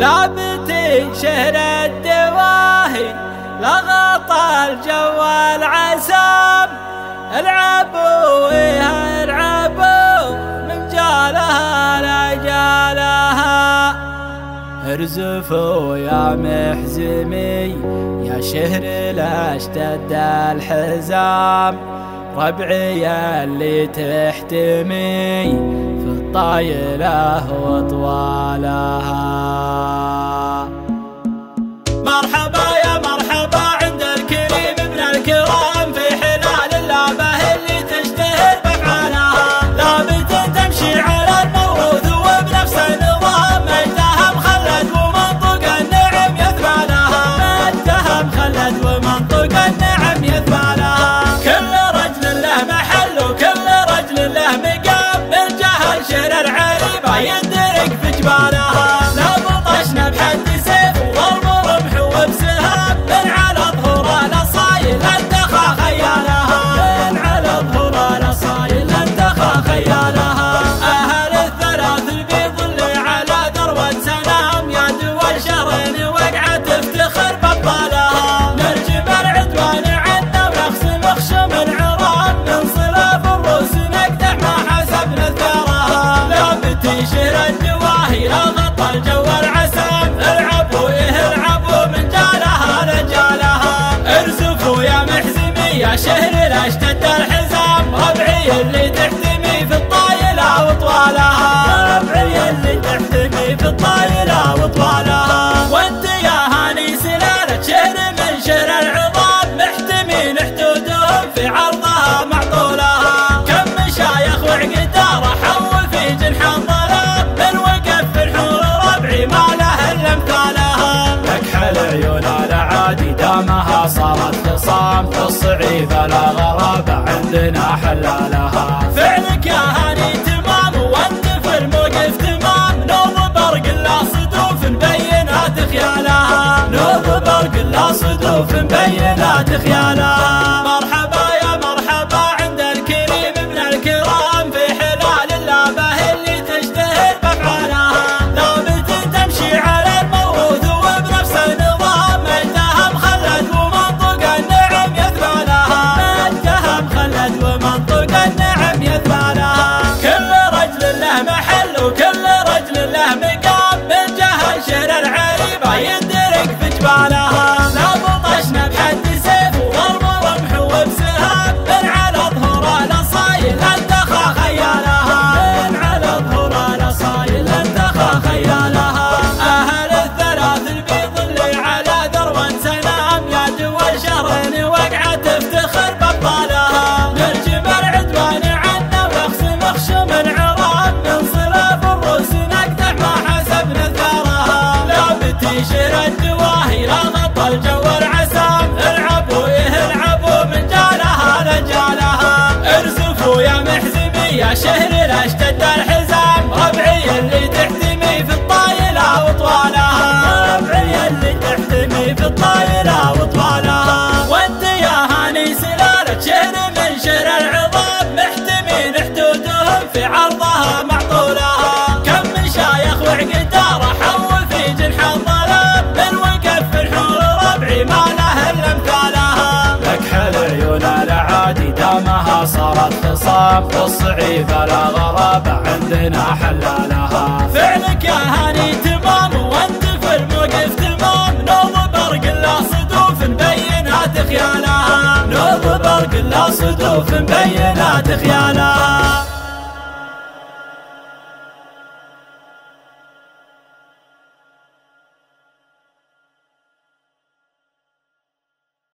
لابتي شهر الدواهي لغط الجو العسام العبوا إيه العبوا من جالها لا جالها. ارزفوا يا محزمي يا شهر الاشتد الحزام. ربعي اللي تحتمي في الطايلة وطوالها جبالها لا بطشنا بحد سيف وضرب رمح وبسهام من على ظهور الاصايل أنتخى خيالها من على ظهور الاصايل أنتخى خيالها. أهل الثلاث اللي على ذروة سلام يا دول شرين وقعة تفتخر بابطالها نرجم العدوان عنا ونخصم خشم العرام من صلاف الروس نقدح ما حسبنا ثراها لا بتنشر الدواهي لا العبوا من جالها يا محزمي شهر الاشتد الحزام. ربعي اللي تحتمي في الطايلة وطوالها. صارت خصام في الصعيد لا غرابة عندنا حلالها فعلك يا هاني تمام وانت في الموقف تمام نوض برق لا صدوف بينات خيالها نوض برق لا صدوف بينات خيالها مرحبا لا بتنشر الدواهي لا غطى الجو العسام العبوا إيه العبوا من جالها رجالها ارزفوا يا محزمي يا شهر الاشتد الحزام. ربعي اللي تحتمي في الطايلة وطوالها. ربعي اللي تحتمي في الطايلة الصعيد لا غرابة عندنا حلالها فعلك يا هاني تمام وانت في الموقف تمام. نوض برق لا صدوف بينات خيالها. نوض برق لا صدوف بينات خيالها.